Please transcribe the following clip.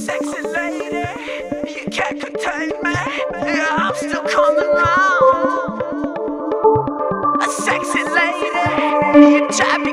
sexy lady, you can't contain me. Yeah, I'm still coming round. A sexy lady, you drive me